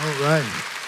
All right.